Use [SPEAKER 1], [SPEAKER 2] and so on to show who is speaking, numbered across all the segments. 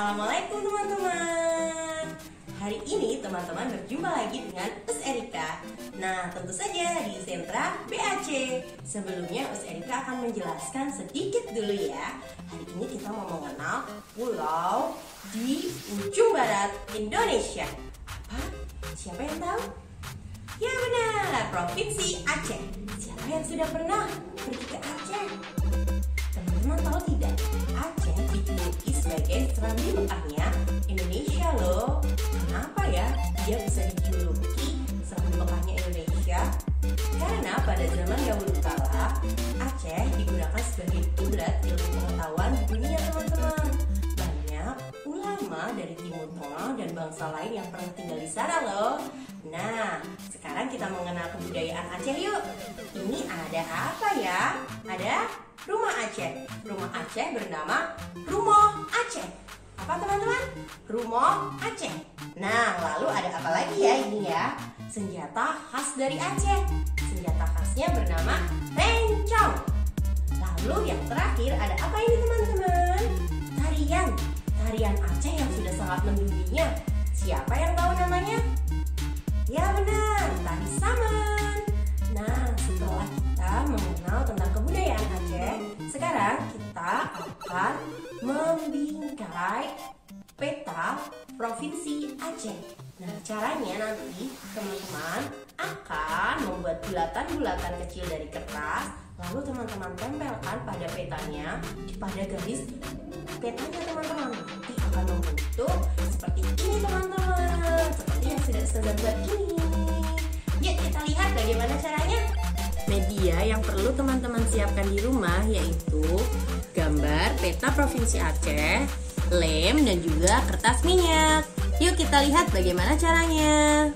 [SPEAKER 1] Assalamualaikum teman-teman. Hari ini teman-teman berjumpa lagi dengan Us Erika. Nah tentu saja di sentra BAC Sebelumnya Us Erika akan menjelaskan sedikit dulu ya. Hari ini kita mau mengenal pulau di ujung barat Indonesia. Apa? Siapa yang tahu? Ya benar, Provinsi Aceh. Siapa yang sudah pernah pergi ke Aceh? Sebagai Mekahnya Indonesia loh. Kenapa ya dia bisa dijuluki serambi Mekahnya Indonesia? Karena pada zaman dahulu kala Aceh digunakan sebagai kiblat ilmu pengetahuan dunia teman-teman. Banyak ulama dari Timur Tengah dan bangsa lain yang pernah tinggal di sana loh. Nah, sekarang kita mengenal kebudayaan Aceh yuk. Ini ada apa ya? Ada rumah Aceh. Rumah Aceh bernama Rumoh Aceh. Apa teman-teman? Rumoh Aceh. Nah, lalu ada apa lagi ya ini ya? Senjata khas dari Aceh. Senjata khasnya bernama rencong. Lalu yang terakhir ada apa ini teman-teman? Tarian. Tarian Aceh yang sudah sangat mendunia. Siapa yang tahu namanya? Ya benar, tari saman. Nah, setelah kita mengenal tentang kebudayaan Aceh, sekarang kita akan peta provinsi Aceh. Nah, caranya nanti teman-teman akan membuat bulatan-bulatan kecil dari kertas, lalu teman-teman tempelkan pada petanya pada garis petanya teman-teman. Nanti akan membentuk seperti ini teman-teman, seperti yang sudah saya buat ini. Yuk kita lihat bagaimana caranya. Media yang perlu teman-teman siapkan di rumah yaitu gambar peta provinsi Aceh, lem dan juga kertas minyak. Yuk kita lihat bagaimana caranya.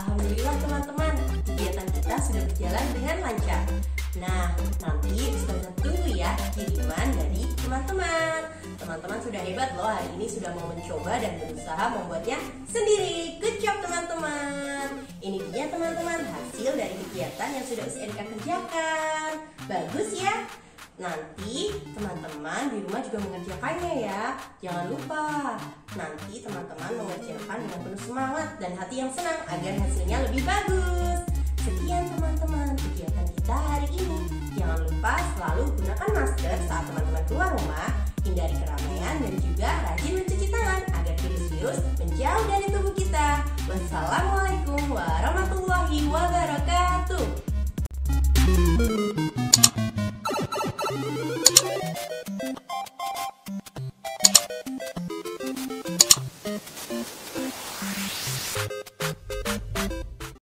[SPEAKER 1] Alhamdulillah teman-teman, kegiatan kita sudah berjalan dengan lancar. Nah, nanti Ustazah tunggu ya kiriman dari teman-teman. Teman-teman sudah hebat loh hari ini sudah mau mencoba dan berusaha membuatnya sendiri. Good job teman-teman. Ini dia teman-teman hasil dari kegiatan yang sudah USNK kerjakan. Bagus ya? Nanti teman-teman di rumah juga mengerjakannya ya. Jangan lupa. Nanti teman-teman mengerjakan dengan penuh semangat dan hati yang senang agar hasilnya lebih bagus. Sekian teman-teman kegiatan kita hari ini. Jangan lupa selalu gunakan masker saat teman-teman